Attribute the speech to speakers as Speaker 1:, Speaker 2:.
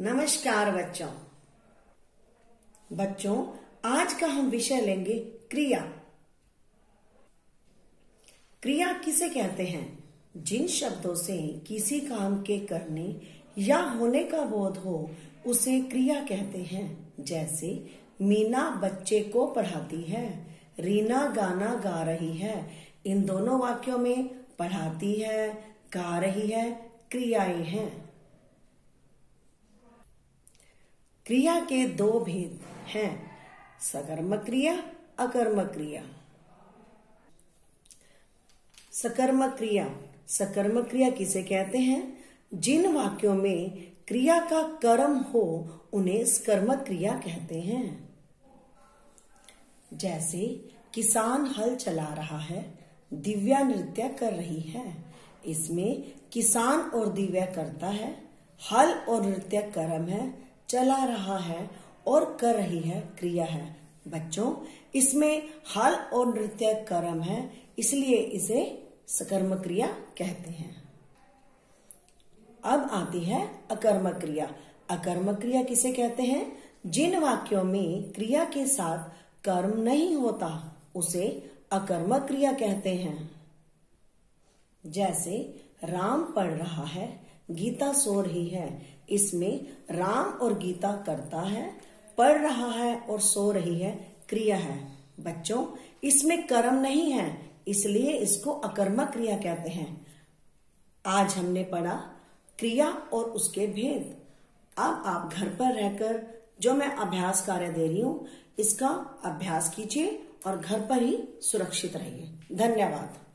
Speaker 1: नमस्कार बच्चों। बच्चों, आज का हम विषय लेंगे क्रिया। क्रिया किसे कहते हैं? जिन शब्दों से किसी काम के करने या होने का बोध हो, उसे क्रिया कहते हैं। जैसे, मीना बच्चे को पढ़ाती है, रीना गाना गा रही है, इन दोनों वाक्यों में पढ़ाती है, गा रही है, क्रियाएँ हैं। क्रिया के दो भेद हैं सकर्मक क्रिया अकर्मक क्रिया सकर्मक क्रिया सकर्मक क्रिया किसे कहते हैं? जिन वाक्यों में क्रिया का कर्म हो, उन्हें स्कर्मक क्रिया कहते हैं। जैसे, किसान हल चला रहा है, दिव्या नृत्य कर रही है। इसमें किसान और दिव्या करता है, हल और नृत्य कर्म है चला रहा है और कर रही है क्रिया है। बच्चों, इसमें हल और नृत्य कर्म है, इसलिए इसे सकर्म क्रिया कहते हैं। अब आती है अकर्म क्रिया। अकर्म क्रिया किसे कहते हैं? जिन वाक्यों में क्रिया के साथ कर्म नहीं होता, उसे अकर्मक क्रिया कहते हैं। जैसे, राम पढ़ रहा है, गीता सो रही है इसमें राम और गीता करता है, पढ़ रहा है और सो रही है, क्रिया है। बच्चों, इसमें कर्म नहीं है, इसलिए इसको अकर्मक क्रिया कहते हैं। आज हमने पढ़ा क्रिया और उसके भेद। अब आप घर पर रहकर जो मैं अभ्यास कार्य दे रही हूँ, इसका अभ्यास कीजिए और घर पर ही सुरक्षित रहिए। धन्यवाद।